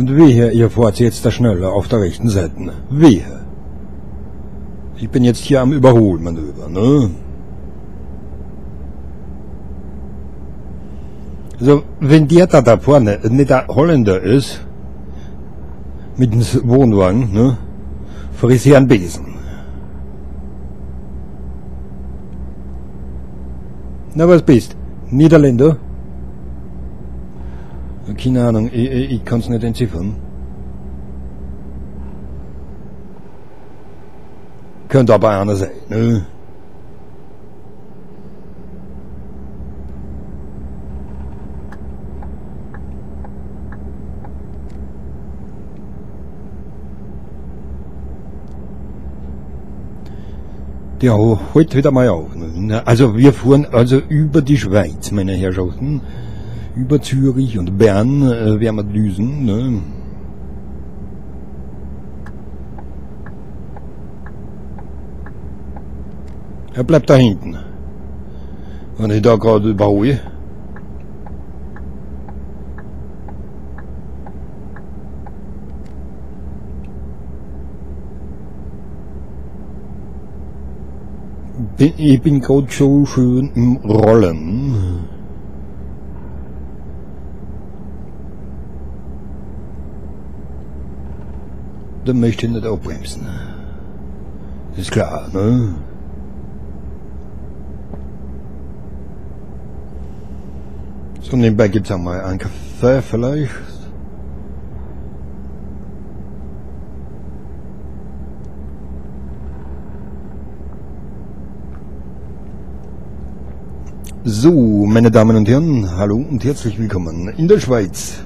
Und wehe, ihr fahrt jetzt da schneller auf der rechten Seite. Wehe. Ich bin jetzt hier am Überholmanöver, ne? Also, wenn der da da vorne nicht der Holländer ist, mit dem Wohnwagen, ne, frisst er einen Besen. Na, was bist? Niederländer? Keine Ahnung, ich, ich, ich kann es nicht entziffern. Könnte aber einer sein, ne? Ja, heute wieder mal auf. ne? Also wir fuhren also über die Schweiz, meine Herrschaften. Über Zürich und Bern äh, werden wir düsen. Ne? Er bleibt da hinten. Wenn ich da gerade überhole. Ich bin gerade so schön im Rollen. Da möchte ich nicht abbremsen. Ist klar, ne? So, nebenbei gibt's auch mal einen Kaffee vielleicht. So, meine Damen und Herren, hallo und herzlich willkommen in der Schweiz.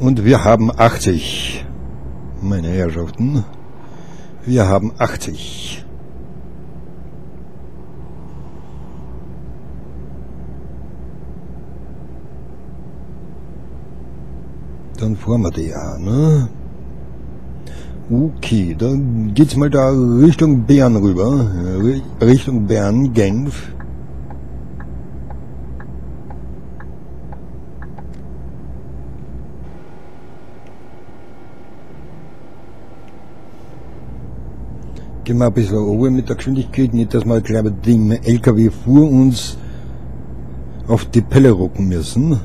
Und wir haben 80, meine Herrschaften. Wir haben 80. Dann fahren wir die ja, ne? Okay, dann geht's mal da Richtung Bern rüber. Ri- Richtung Bern, Genf. Gehen wir ein bisschen runter mit der Geschwindigkeit, nicht, dass wir mit dem LKW vor uns auf die Pelle rocken müssen.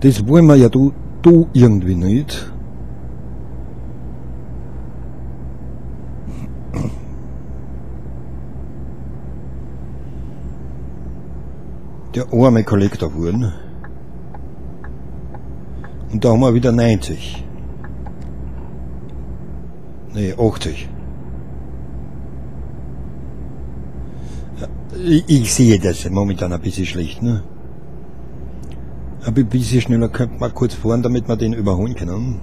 Das wollen wir ja du, du irgendwie nicht. Der arme Kollektor wurden. Und da haben wir wieder 90. Nee, 80. Ja, Ich, sehe das momentan ein bisschen schlecht, ne? Aber ein bisschen schneller könnte man kurz fahren, damit wir den überholen können.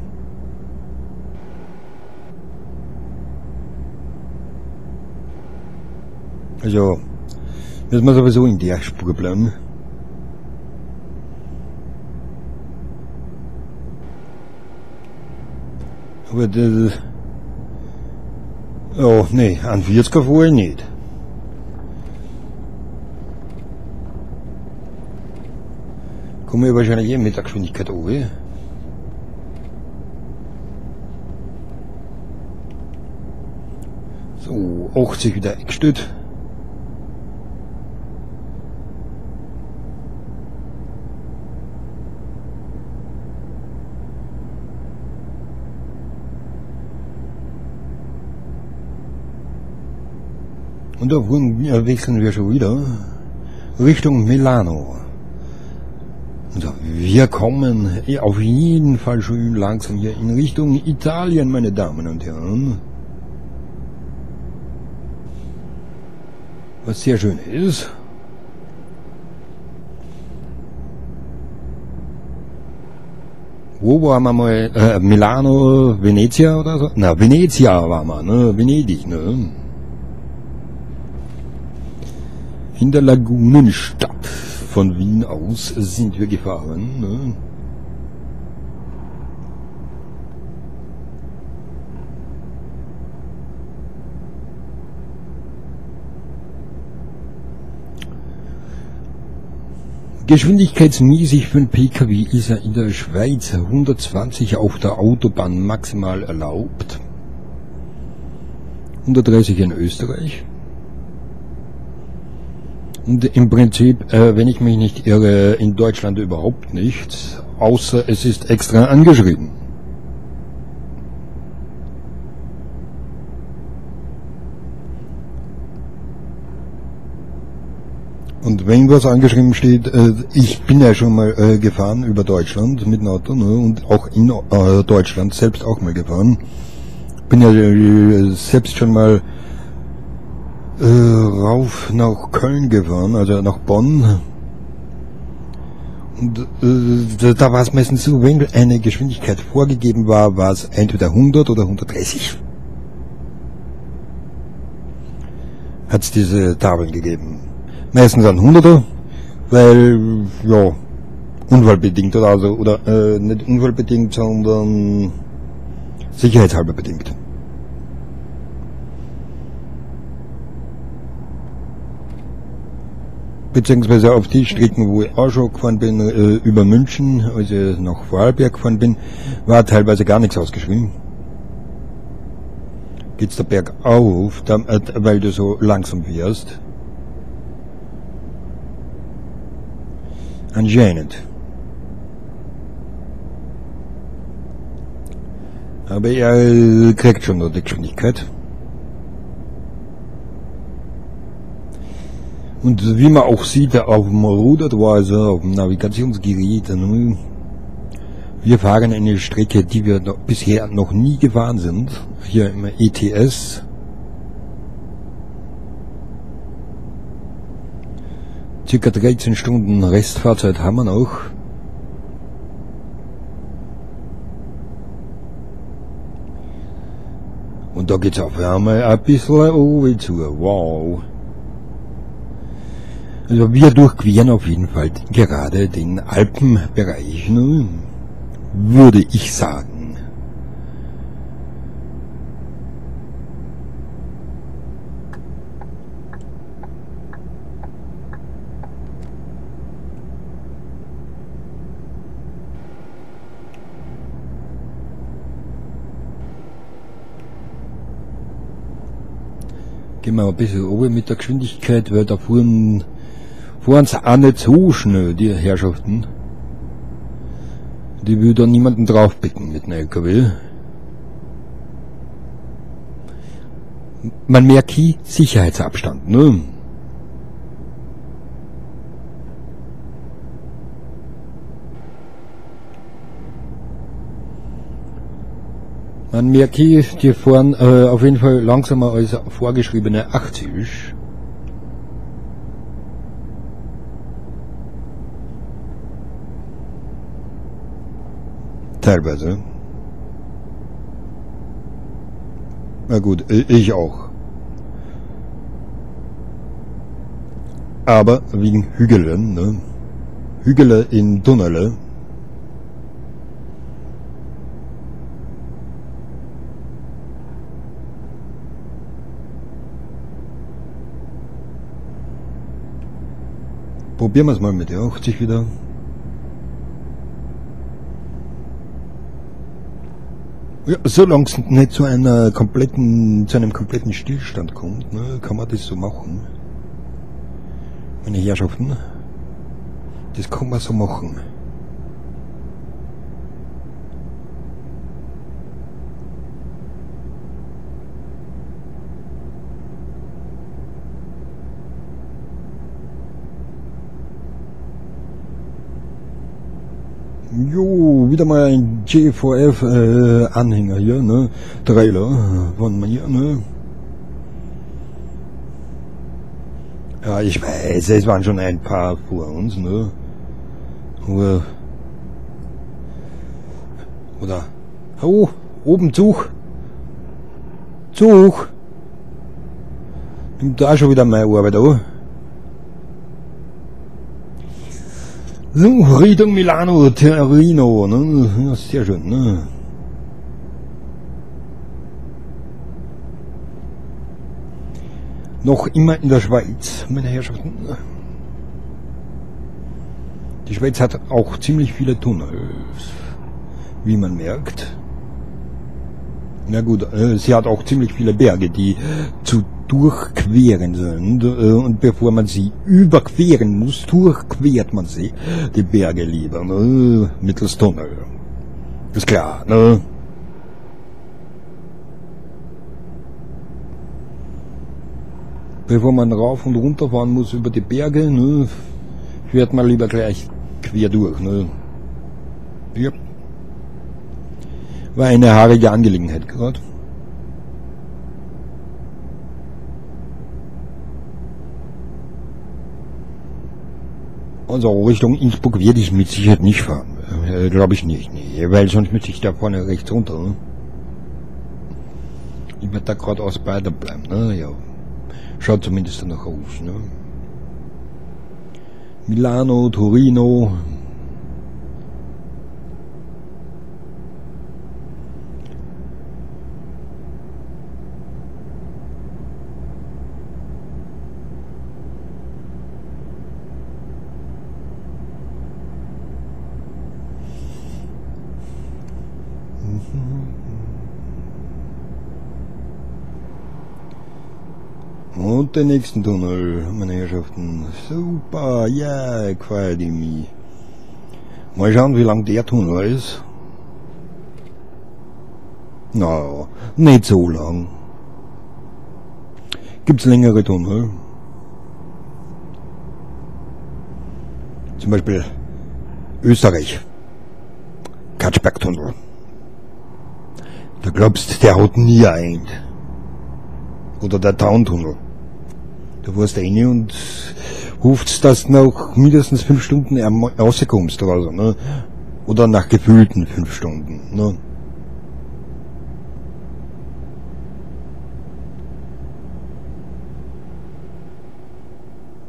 Also, müssen wir sowieso in der Spur bleiben. Aber das... Oh, nee, an 40er vorher nicht. Kommen wir wahrscheinlich eh mit der Geschwindigkeit oben. So, 80 wieder eingestellt. Und da ja, wechseln wir schon wieder Richtung Milano. Also wir kommen eh auf jeden Fall schön langsam hier in Richtung Italien, meine Damen und Herren. Was sehr schön ist. Wo waren wir mal? Äh, Milano, Venezia oder so? Na, Venezia waren wir, ne? Venedig, ne? In der Lagunenstadt von Wien aus sind wir gefahren. Ne? Geschwindigkeitsmäßig für ein PKW ist er in der Schweiz 120 auf der Autobahn maximal erlaubt. 130 in Österreich. Und im Prinzip, äh, wenn ich mich nicht irre, in Deutschland überhaupt nicht, außer es ist extra angeschrieben. Und wenn was angeschrieben steht, äh, ich bin ja schon mal äh, gefahren über Deutschland mit dem Auto ne, und auch in äh, Deutschland selbst auch mal gefahren. Bin ja äh, selbst schon mal äh, rauf nach Köln gefahren, also nach Bonn. Und äh, da war es meistens so, wenn eine Geschwindigkeit vorgegeben war, war es entweder 100 oder 130. Hat es diese Tafeln gegeben meistens ein Hunderter, weil, ja, unfallbedingt oder also, oder äh, nicht unfallbedingt, sondern sicherheitshalber bedingt. Beziehungsweise auf die Strecken, wo ich auch schon gefahren bin, äh, über München, als ich nach Vorarlberg gefahren bin, war teilweise gar nichts ausgeschrieben. Geht's der Berg auf, äh, weil du so langsam fährst. Anscheinend. Aber er kriegt schon noch die Geschwindigkeit. Und wie man auch sieht, auf dem Ruderweise, auf dem Navigationsgerät, wir fahren eine Strecke, die wir noch, bisher noch nie gefahren sind, hier im ETS. Circa 13 Stunden Restfahrzeit haben wir noch. Und da geht's auf einmal ein bisschen oben zu. Wow. Also wir durchqueren auf jeden Fall gerade den Alpenbereich, ne? würde ich sagen. Gehen wir ein bisschen oben mit der Geschwindigkeit, weil da fuhren, fuhren sie auch nicht so schnell, die Herrschaften. Die will da niemanden draufpicken mit einem LKW. Man merkt hier Sicherheitsabstand, ne? Man merkt hier, die fahren äh, auf jeden Fall langsamer als vorgeschriebene 80. Teilweise. Na gut, ich auch. Aber wegen Hügeln, ne? Hügel in Tunnel Probieren wir es mal mit der 80 wieder. Ja, solange es nicht zu einer kompletten, zu einem kompletten Stillstand kommt, ne, kann man das so machen. Meine Herrschaften, das kann man so machen. Jo, wieder mal ein J4F-Anhänger äh, hier, ne? Trailer von mir, ne? Ja, ich weiß, es waren schon ein paar vor uns, ne? Oder, oder, oh, oben Zug. Zug. Nimmt da schon wieder meine Arbeit, oh. So, Richtung Milano, Torino, ne? Ja, sehr schön, ne? Noch immer in der Schweiz, meine Herrschaften. Die Schweiz hat auch ziemlich viele Tunnels, wie man merkt. Na gut, äh, sie hat auch ziemlich viele Berge, die zu durchqueren sind. Äh, und bevor man sie überqueren muss, durchquert man sie, die Berge lieber, ne? mittels Tunnel. Ist klar, ne? Bevor man rauf und runter fahren muss über die Berge, ne, fährt man lieber gleich quer durch. Ne? Ja. War eine haarige Angelegenheit gerade. Also Richtung Innsbruck werde ich mit Sicherheit nicht fahren. Äh, Glaube ich nicht, nee. Weil sonst müsste ich da vorne rechts runter. Ne? Ich werde da geradeaus beide bleiben, ne? Ja. Schaut zumindest danach aus, ne? Milano, Torino. Und den nächsten Tunnel, meine Herrschaften. Super, ja, yeah, gefällt mir. Mal schauen, wie lang der Tunnel ist. Na, nicht so lang. Gibt's längere Tunnel? Zum Beispiel Österreich. Katschberg-Tunnel. Du glaubst, der hat nie ein. Oder der Du fährst rein und hoffst, dass du nach mindestens fünf Stunden rauskommst oder so, ne? Oder nach gefühlten fünf Stunden, ne?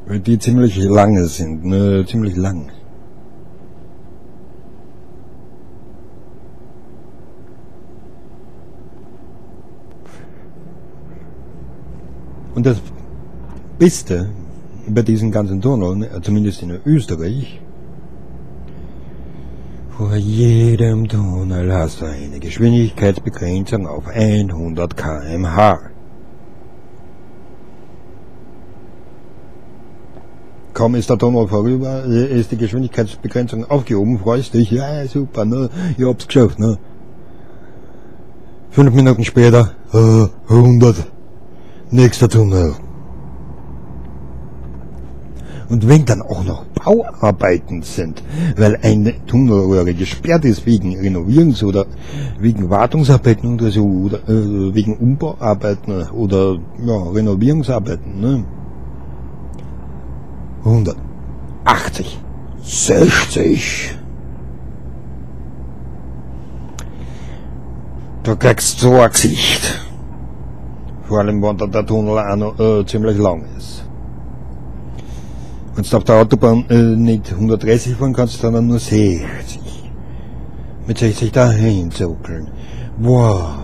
Weil die ziemlich lange sind, ne? Ziemlich lang. Und das Beste bei diesen ganzen Tunneln, zumindest in Österreich, vor jedem Tunnel hast du eine Geschwindigkeitsbegrenzung auf 100 km/h. Kaum ist der Tunnel vorüber, ist die Geschwindigkeitsbegrenzung aufgehoben, freust dich, ja super, ne, ich hab's geschafft, ne. Fünf Minuten später, äh, 100, nächster Tunnel. Und wenn dann auch noch Bauarbeiten sind, weil eine Tunnelröhre gesperrt ist wegen Renovierungs- oder wegen Wartungsarbeiten oder so, oder äh, wegen Umbauarbeiten oder ja, Renovierungsarbeiten, ne? 180, 60. Du kriegst so ein Gesicht. Vor allem, wenn der Tunnel auch noch äh, ziemlich lang ist. Wenn du auf der Autobahn äh, nicht 130 fahren kannst, sondern nur 60. Mit 60 dahin zuckeln. Wow.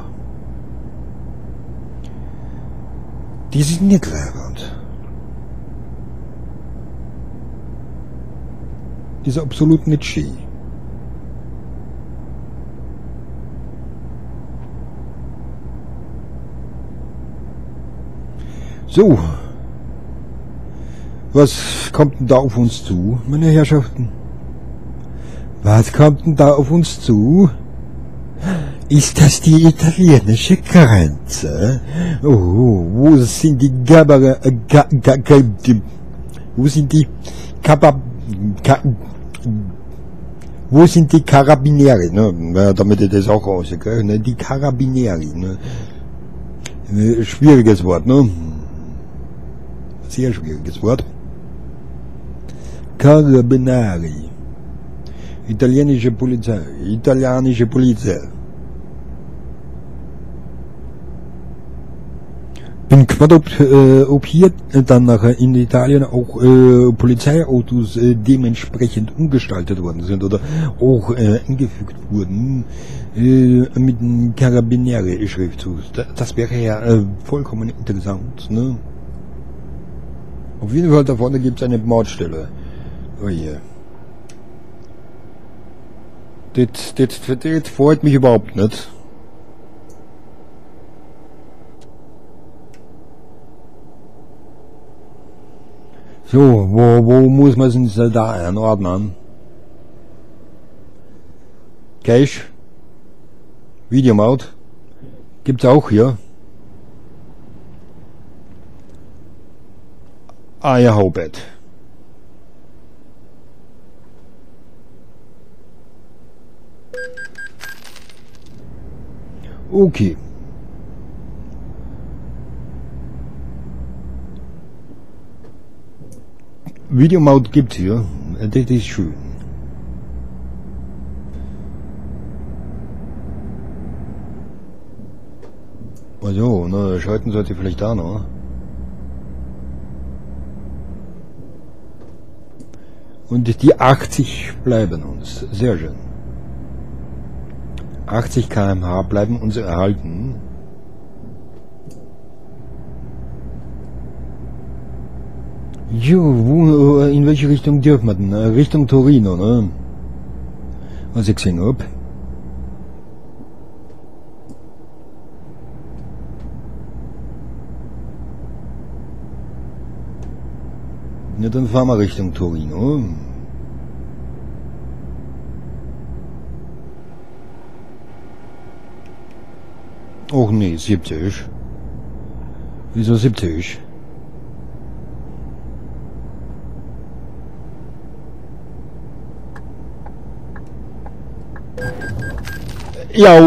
Die sind nicht leibend. Die ist absolut nicht schön. So, was kommt denn da auf uns zu, meine Herrschaften? Was kommt denn da auf uns zu? Ist das die italienische Grenze? Oh, wo sind die Gabere, äh, ga, ga, ga, wo sind die Kaba, ka, wo sind die Karabinieri, ne? damit ihr das auch rauskriegt, ne? Die Karabinieri, ne? Äh, schwieriges Wort, ne? Sehr schwieriges Wort. Carabinieri. Italienische Polizei. Italienische Polizei. Bin ob, äh, dann nachher in Italien auch äh, Polizeiautos äh, dementsprechend umgestaltet worden sind oder auch äh, eingefügt wurden äh, mit einem Carabinieri-Schriftzug. Das wäre ja äh, vollkommen interessant. Ne? Auf jeden Fall da vorne gibt es eine Mautstelle. Oh je. Das, das, das freut mich überhaupt nicht. So, wo, wo muss man es denn da einordnen? Cache? Videomode? Gibt's auch hier. Ah Okay. Videomode gibt's hier. Das ist schön. Also, ne, schalten sollte vielleicht da noch. Und die 80 bleiben uns. Sehr schön. 80 km/h bleiben uns erhalten. Jo, wo, in welche Richtung dürfen wir denn? Richtung Torino, ne? Was ich gesehen hab. Ja, dann fahren wir Richtung Torino. Och nee, 70. Wieso 70? Ja,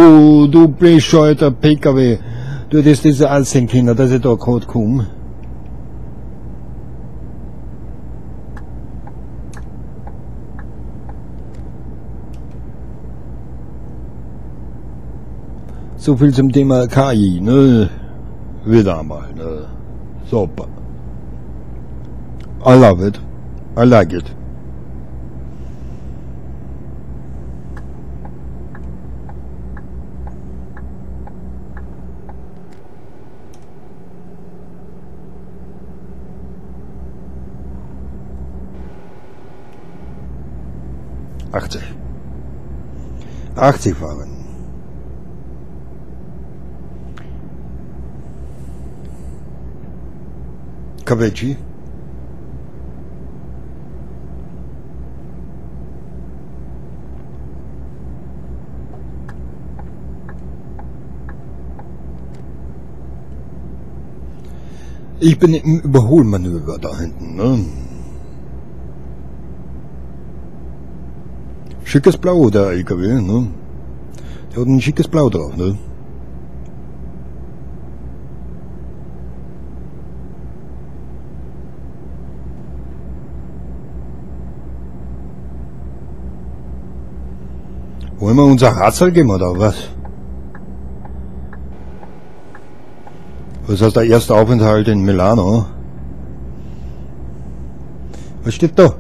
du bescheuerter PKW. Du hättest das alles können, dass ich da gerade komme. So viel zum Thema KI, ne? Wieder mal, ne? Super. I love it. I like it. Achtzig. Achtzig fahren. Cavetti. Ich bin im Überholmanöver da hinten, ne? Schickes Blau, der LKW, ne? Der hat ein schickes Blau drauf, ne? Wollen wir unser Radl geben oder was? Was heißt der erste Aufenthalt in Milano? Was steht da?